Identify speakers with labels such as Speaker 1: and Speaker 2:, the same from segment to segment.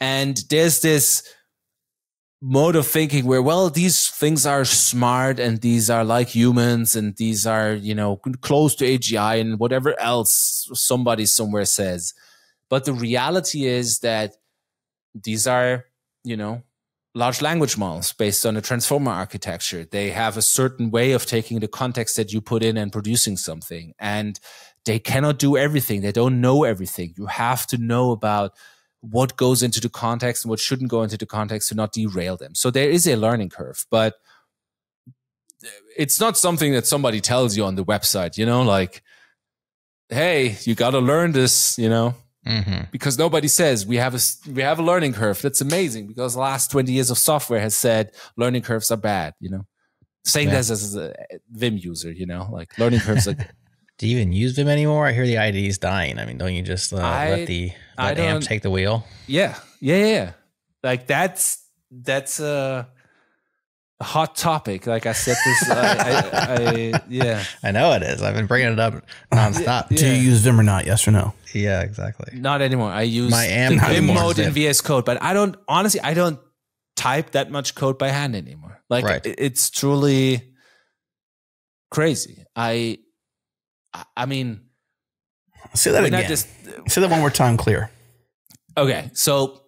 Speaker 1: And there's this mode of thinking where, well, these things are smart and these are like humans and these are, you know, close to AGI and whatever else somebody somewhere says. But the reality is that these are, you know, large language models based on a transformer architecture. They have a certain way of taking the context that you put in and producing something. And they cannot do everything. They don't know everything. You have to know about what goes into the context and what shouldn't go into the context to not derail them. So there is a learning curve, but it's not something that somebody tells you on the website, you know, like, hey, you got to learn this, you know, mm-hmm. because nobody says we have a we have a learning curve. That's amazing because the last twenty years of software has said learning curves are bad, you know. Saying yeah. as as a Vim user, you know, like learning curves are
Speaker 2: Do you even use Vim anymore? I hear the IDE is dying. I mean, don't you just uh, I, let the let AMP take the wheel?
Speaker 1: Yeah, yeah, yeah. Like that's that's a, a hot topic. Like I said, this. I, I, I, yeah,
Speaker 2: I know it is. I've been bringing it up nonstop.
Speaker 3: Yeah. Do you use Vim or not? Yes or no?
Speaker 2: Yeah, exactly.
Speaker 1: Not anymore. I use my AMP Vim mode in VS Code, but I don't honestly. I don't type that much code by hand anymore. Like right. it's truly crazy. I I mean,
Speaker 3: say that again. Just, say that one more time, clear.
Speaker 1: Okay, so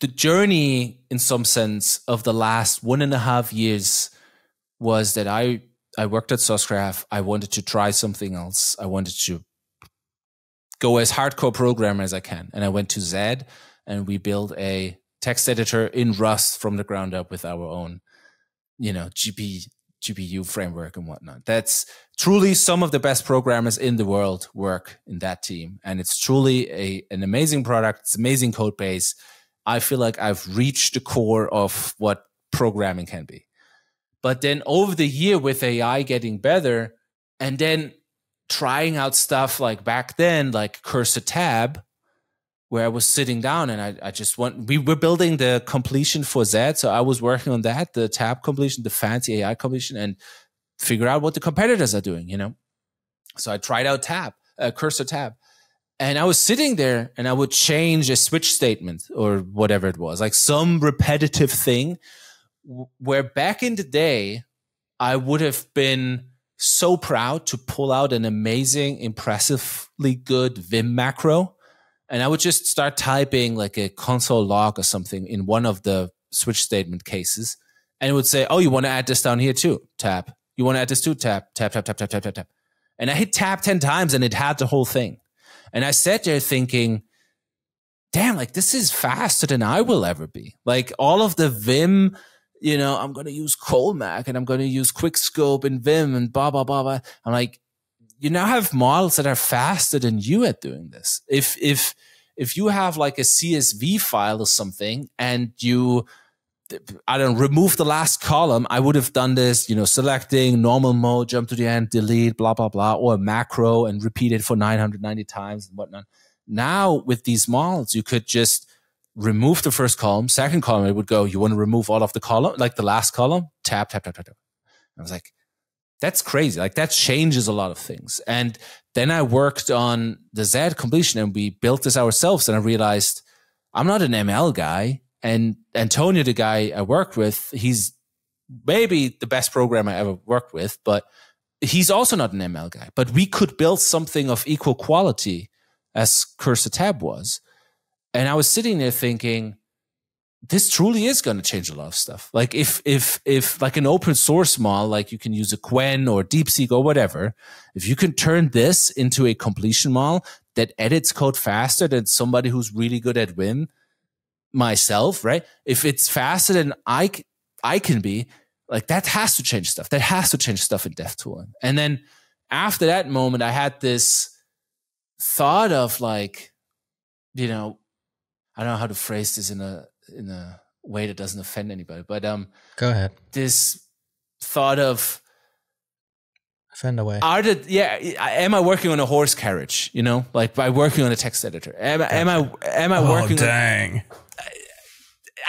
Speaker 1: the journey, in some sense, of the last one and a half years was that I I worked at Sourcegraph. I wanted to try something else. I wanted to go as hardcore programmer as I can, and I went to Zed, and we built a text editor in Rust from the ground up with our own, you know, GP GPU framework and whatnot. That's truly some of the best programmers in the world work in that team. And it's truly a, an amazing product. It's amazing code base. I feel like I've reached the core of what programming can be. But then over the year with AI getting better and then trying out stuff like back then, like Cursor Tab, where I was sitting down and I, I just want, we were building the completion for Zed. So I was working on that, the tab completion, the fancy AI completion and figure out what the competitors are doing, you know? So I tried out tab, uh, cursor tab. And I was sitting there and I would change a switch statement or whatever it was, like some repetitive thing where back in the day, I would have been so proud to pull out an amazing, impressively good Vim macro and I would just start typing like a console log or something in one of the switch statement cases. And it would say, Oh, you want to add this down here too? Tap. You want to add this too? Tap, tap, tap, tap, tap, tap, tap. And I hit tap 10 times and it had the whole thing. And I sat there thinking, damn, like this is faster than I will ever be. Like all of the Vim, you know, I'm going to use Colemak and I'm going to use Quickscope and Vim and blah, blah, blah, blah. I'm like, you now have models that are faster than you at doing this. If if if you have like a CSV file or something and you I don't remove the last column, I would have done this, you know, selecting normal mode, jump to the end, delete, blah, blah, blah, or macro and repeat it for 990 times and whatnot. Now with these models, you could just remove the first column, second column, it would go, you want to remove all of the column, like the last column, tap, tap, tap, tap, tap. I was like, that's crazy. Like that changes a lot of things. And then I worked on the Zed completion and we built this ourselves. And I realized I'm not an ML guy. And Antonio, the guy I worked with, he's maybe the best programmer I ever worked with, but he's also not an ML guy. But we could build something of equal quality as Cursor Tab was. And I was sitting there thinking, this truly is going to change a lot of stuff. Like if if if like an open source model, like you can use a Qwen or DeepSeek or whatever, if you can turn this into a completion model that edits code faster than somebody who's really good at Vim, myself, right? If it's faster than I I can be, like that has to change stuff. That has to change stuff in DevTooling. And then after that moment, I had this thought of like, you know, I don't know how to phrase this in a in a way that doesn't offend anybody. But um,
Speaker 2: go ahead.
Speaker 1: This thought of
Speaker 2: offend away.
Speaker 1: Are the yeah? Am I working on a horse carriage? You know, like by working on a text editor. Am, gotcha. am I am I oh, working?
Speaker 3: Dang. On,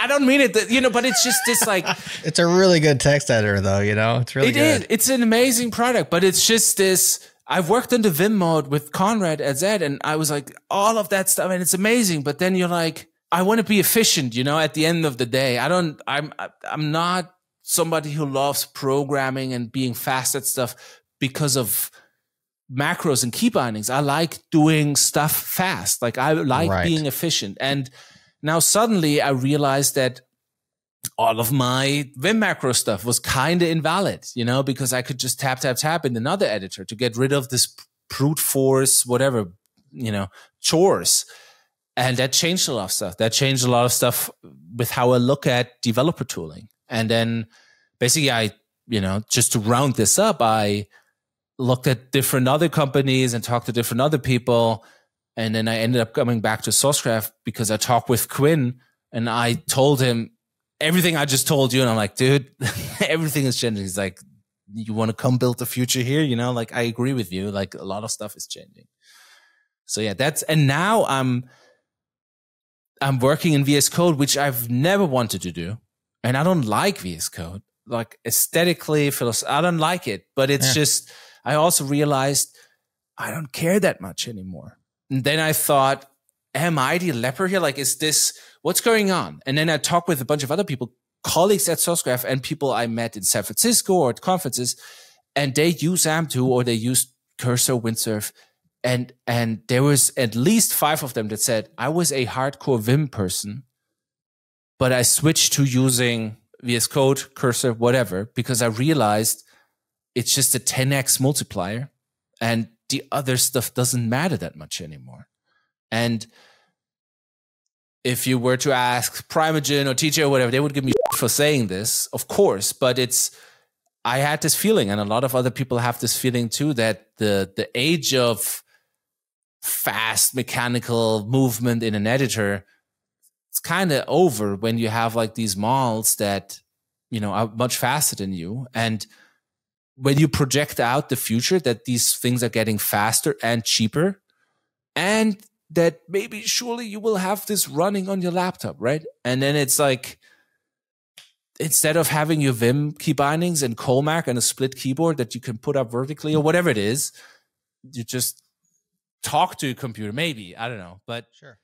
Speaker 1: I don't mean it, that, you know, but it's just this like.
Speaker 2: it's a really good text editor, though. You know, it's really. It good. is.
Speaker 1: It's an amazing product, but it's just this. I've worked in the Vim mode with Conrad at Zed, and I was like, all of that stuff, and it's amazing. But then you're like, I want to be efficient, you know, at the end of the day. I don't, I'm, I'm not somebody who loves programming and being fast at stuff because of macros and key bindings. I like doing stuff fast. Like I like right. being efficient. And now suddenly I realized that all of my Vim macro stuff was kind of invalid, you know, because I could just tap, tap, tap in another editor to get rid of this brute force, whatever, you know, chores. And that changed a lot of stuff. That changed a lot of stuff with how I look at developer tooling. And then basically I, you know, just to round this up, I looked at different other companies and talked to different other people. And then I ended up coming back to Sourcegraph because I talked with Quinn and I told him everything I just told you. And I'm like, dude, everything is changing. He's like, you want to come build the future here? You know, like I agree with you. Like a lot of stuff is changing. So yeah, that's, and now I'm, I'm working in VS Code, which I've never wanted to do. And I don't like VS Code. Like aesthetically, I don't like it, but it's yeah. just, I also realized I don't care that much anymore. And then I thought, am I the leper here? Like, is this what's going on? And then I talked with a bunch of other people, colleagues at Sourcegraph and people I met in San Francisco or at conferences, and they use AMP too or they use Cursor Windsurf. And, and there was at least five of them that said, I was a hardcore Vim person, but I switched to using VS Code, Cursor, whatever, because I realized it's just a 10x multiplier and the other stuff doesn't matter that much anymore. And if you were to ask Primeagen or TJ or whatever, they would give me for saying this, of course, but it's I had this feeling, and a lot of other people have this feeling too, that the the age of fast mechanical movement in an editor it's kind of over when you have like these models that you know are much faster than you and when you project out the future that these things are getting faster and cheaper and that maybe surely you will have this running on your laptop, right? And then it's like instead of having your Vim key bindings and Colemak and a split keyboard that you can put up vertically or whatever it is, you just talk to a computer. Maybe I don't know, but
Speaker 2: sure.